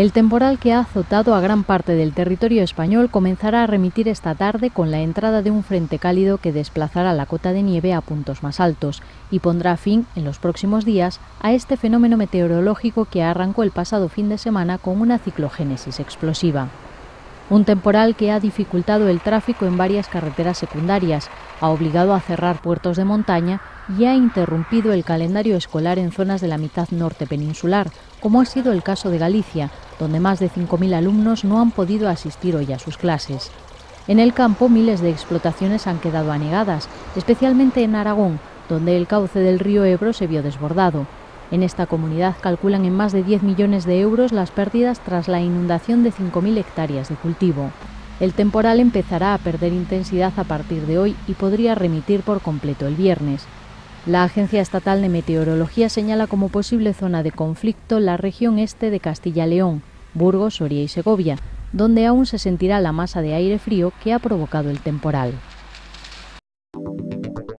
El temporal que ha azotado a gran parte del territorio español comenzará a remitir esta tarde con la entrada de un frente cálido que desplazará la cota de nieve a puntos más altos y pondrá fin en los próximos días a este fenómeno meteorológico que arrancó el pasado fin de semana con una ciclogénesis explosiva. Un temporal que ha dificultado el tráfico en varias carreteras secundarias, ha obligado a cerrar puertos de montaña y ha interrumpido el calendario escolar en zonas de la mitad norte peninsular, como ha sido el caso de Galicia, donde más de 5.000 alumnos no han podido asistir hoy a sus clases. En el campo, miles de explotaciones han quedado anegadas, especialmente en Aragón, donde el cauce del río Ebro se vio desbordado. En esta comunidad calculan en más de 10 millones de euros las pérdidas tras la inundación de 5.000 hectáreas de cultivo. El temporal empezará a perder intensidad a partir de hoy y podría remitir por completo el viernes. La Agencia Estatal de Meteorología señala como posible zona de conflicto la región este de Castilla-León, Burgos, Soria y Segovia, donde aún se sentirá la masa de aire frío que ha provocado el temporal.